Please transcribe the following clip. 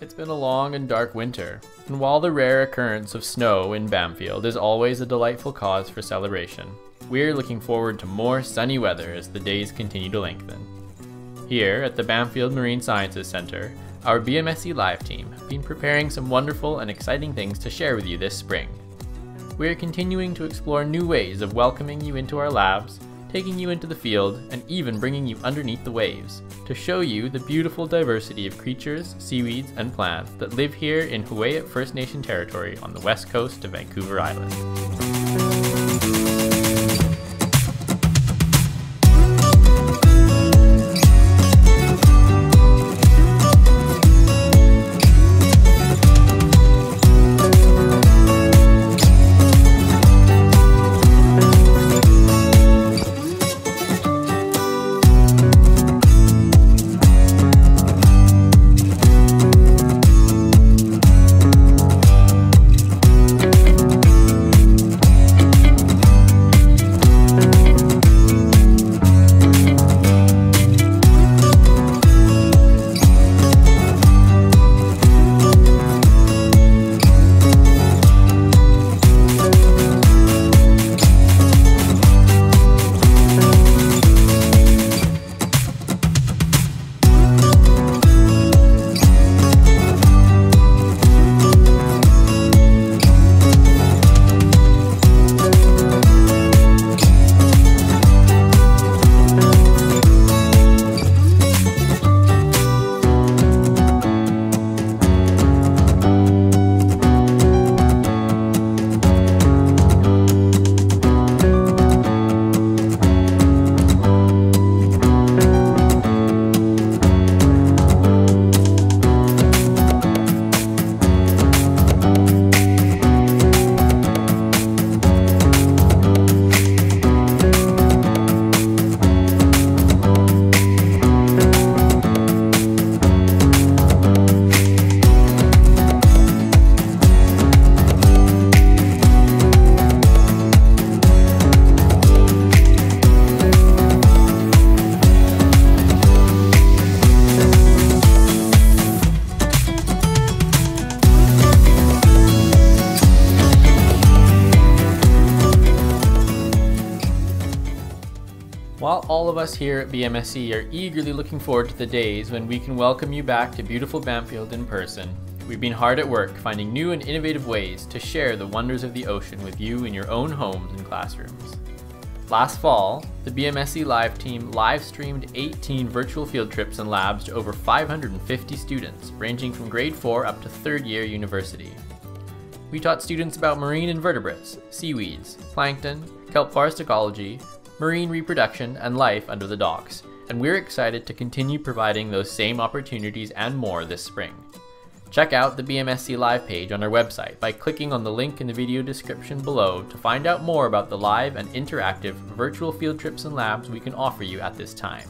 It's been a long and dark winter, and while the rare occurrence of snow in Bamfield is always a delightful cause for celebration, we're looking forward to more sunny weather as the days continue to lengthen. Here at the Bamfield Marine Sciences Center, our BMSC Live team have been preparing some wonderful and exciting things to share with you this spring. We are continuing to explore new ways of welcoming you into our labs taking you into the field, and even bringing you underneath the waves to show you the beautiful diversity of creatures, seaweeds, and plants that live here in Huu-ay-aht First Nation territory on the west coast of Vancouver Island. All of us here at BMSC are eagerly looking forward to the days when we can welcome you back to beautiful Bamfield in person, we've been hard at work finding new and innovative ways to share the wonders of the ocean with you in your own homes and classrooms. Last fall, the BMSC Live team live streamed 18 virtual field trips and labs to over 550 students, ranging from grade 4 up to third year university. We taught students about marine invertebrates, seaweeds, plankton, kelp forest ecology, marine reproduction, and life under the docks, and we're excited to continue providing those same opportunities and more this spring. Check out the BMSC Live page on our website by clicking on the link in the video description below to find out more about the live and interactive virtual field trips and labs we can offer you at this time.